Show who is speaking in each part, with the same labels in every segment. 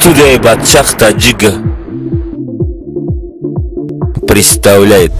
Speaker 1: Студия Батчах Таджига представляет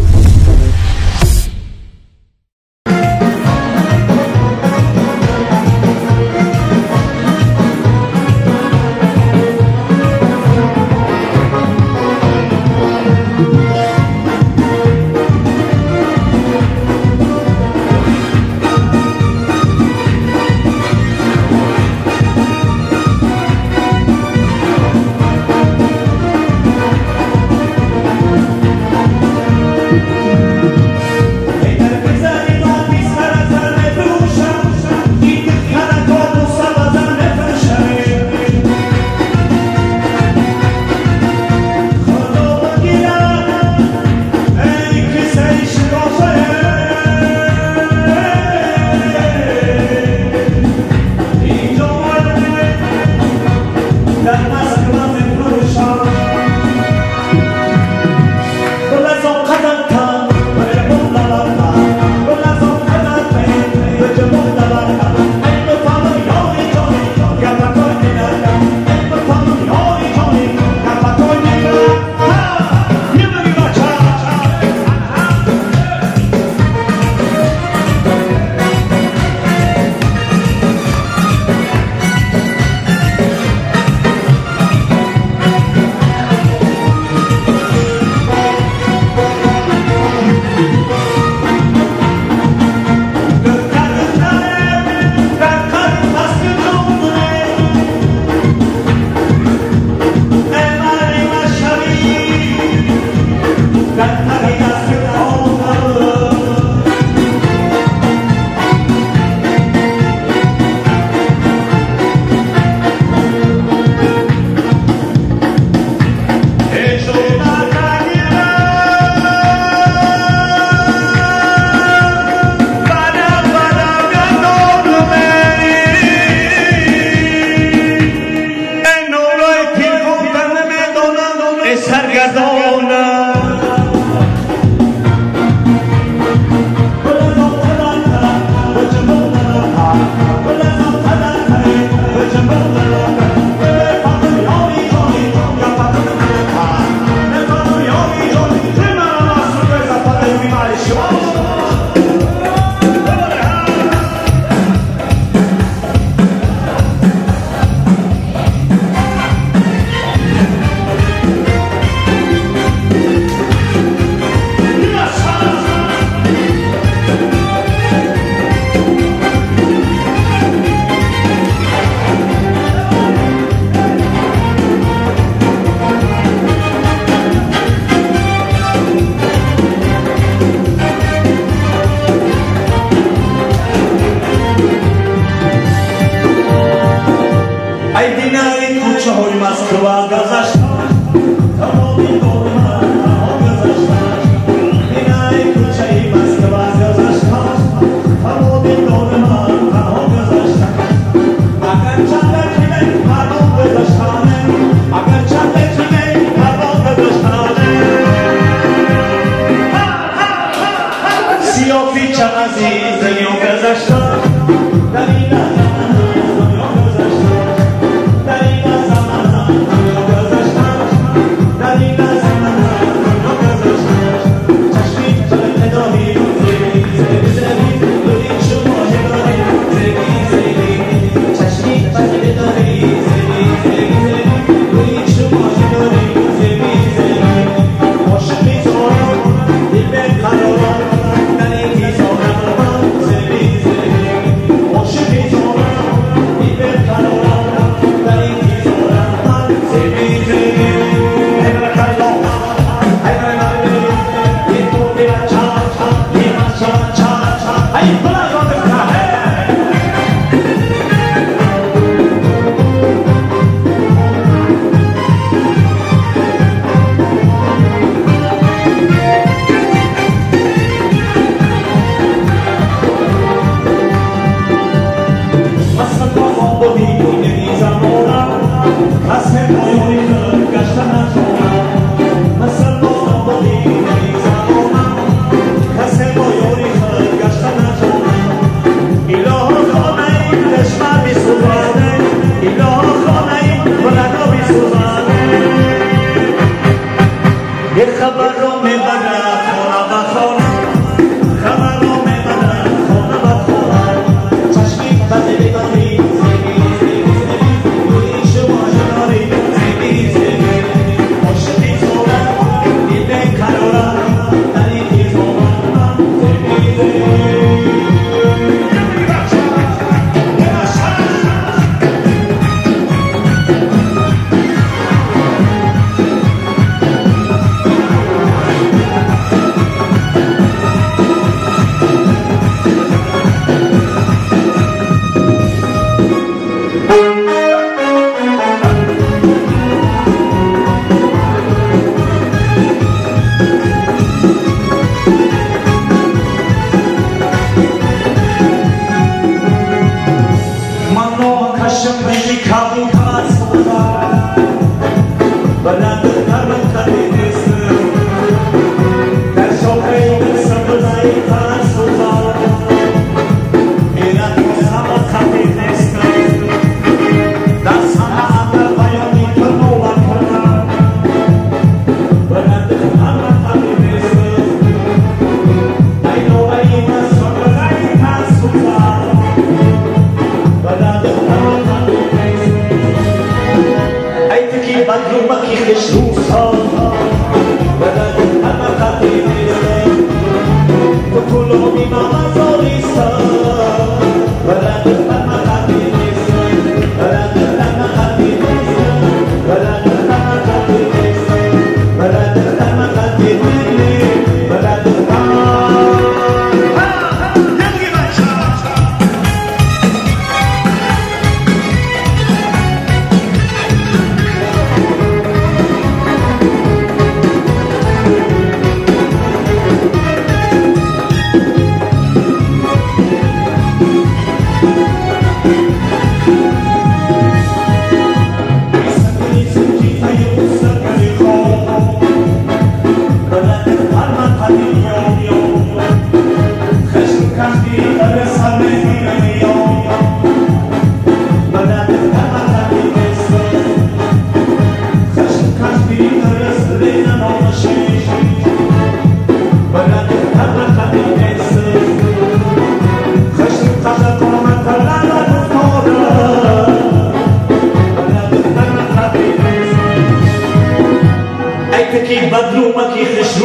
Speaker 2: I'ma keep this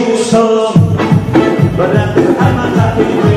Speaker 2: but I'm, I'm not happy.